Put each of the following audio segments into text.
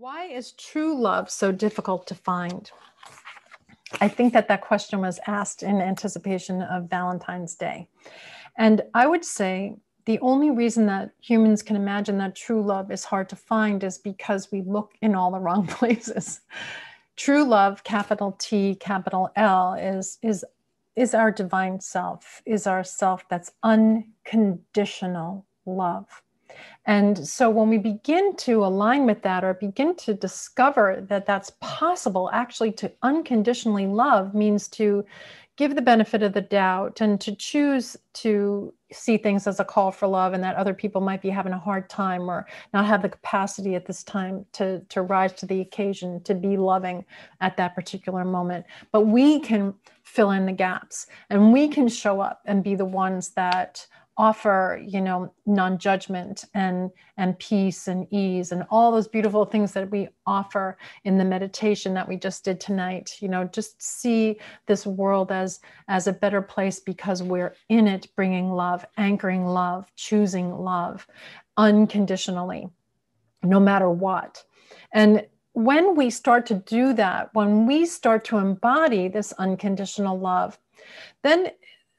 Why is true love so difficult to find? I think that that question was asked in anticipation of Valentine's Day. And I would say the only reason that humans can imagine that true love is hard to find is because we look in all the wrong places. true love, capital T, capital L, is, is, is our divine self, is our self that's unconditional love. And so when we begin to align with that or begin to discover that that's possible, actually to unconditionally love means to give the benefit of the doubt and to choose to see things as a call for love and that other people might be having a hard time or not have the capacity at this time to, to rise to the occasion to be loving at that particular moment. But we can fill in the gaps and we can show up and be the ones that offer you know non-judgment and and peace and ease and all those beautiful things that we offer in the meditation that we just did tonight. You know just see this world as as a better place because we're in it bringing love anchoring love choosing love unconditionally no matter what. And when we start to do that when we start to embody this unconditional love then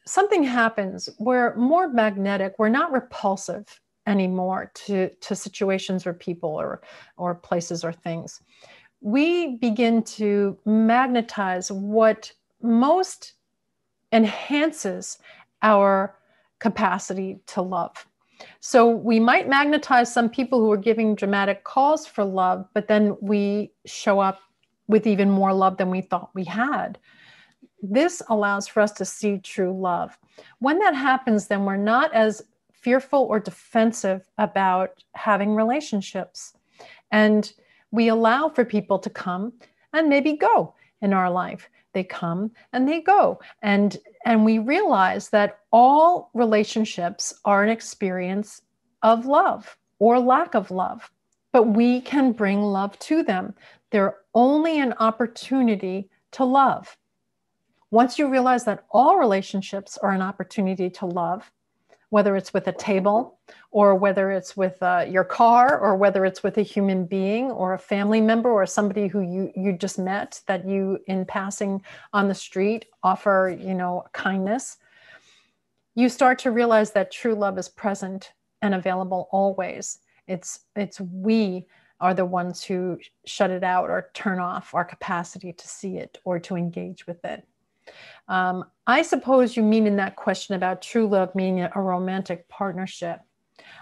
something happens. We're more magnetic. We're not repulsive anymore to, to situations or people or, or places or things. We begin to magnetize what most enhances our capacity to love. So we might magnetize some people who are giving dramatic calls for love, but then we show up with even more love than we thought we had this allows for us to see true love. When that happens, then we're not as fearful or defensive about having relationships. And we allow for people to come and maybe go in our life. They come and they go. And, and we realize that all relationships are an experience of love or lack of love, but we can bring love to them. They're only an opportunity to love. Once you realize that all relationships are an opportunity to love, whether it's with a table or whether it's with uh, your car or whether it's with a human being or a family member or somebody who you, you just met that you in passing on the street offer you know kindness you start to realize that true love is present and available always. It's it's we are the ones who shut it out or turn off our capacity to see it or to engage with it um, I suppose you mean in that question about true love meaning a romantic partnership.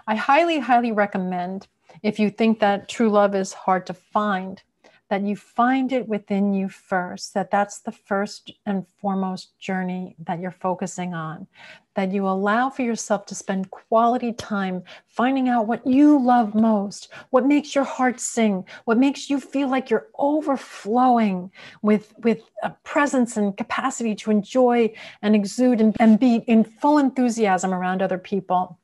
I highly, highly recommend if you think that true love is hard to find, that you find it within you first, that that's the first and foremost journey that you're focusing on, that you allow for yourself to spend quality time finding out what you love most, what makes your heart sing, what makes you feel like you're overflowing with, with a presence and capacity to enjoy and exude and, and be in full enthusiasm around other people.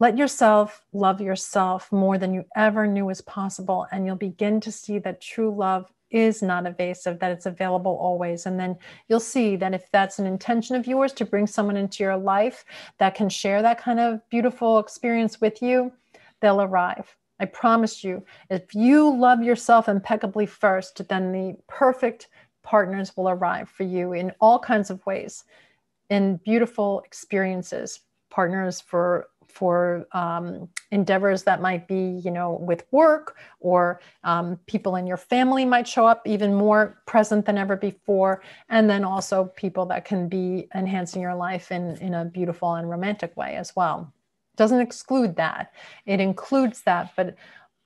Let yourself love yourself more than you ever knew was possible, and you'll begin to see that true love is not evasive, that it's available always. And then you'll see that if that's an intention of yours to bring someone into your life that can share that kind of beautiful experience with you, they'll arrive. I promise you, if you love yourself impeccably first, then the perfect partners will arrive for you in all kinds of ways, in beautiful experiences, partners for for um, endeavors that might be, you know, with work or um, people in your family might show up even more present than ever before. And then also people that can be enhancing your life in, in a beautiful and romantic way as well. Doesn't exclude that. It includes that, but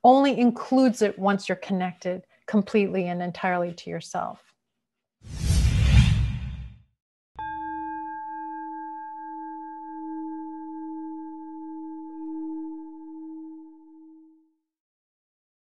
only includes it once you're connected completely and entirely to yourself.